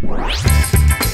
Música